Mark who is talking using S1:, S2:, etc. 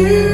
S1: you.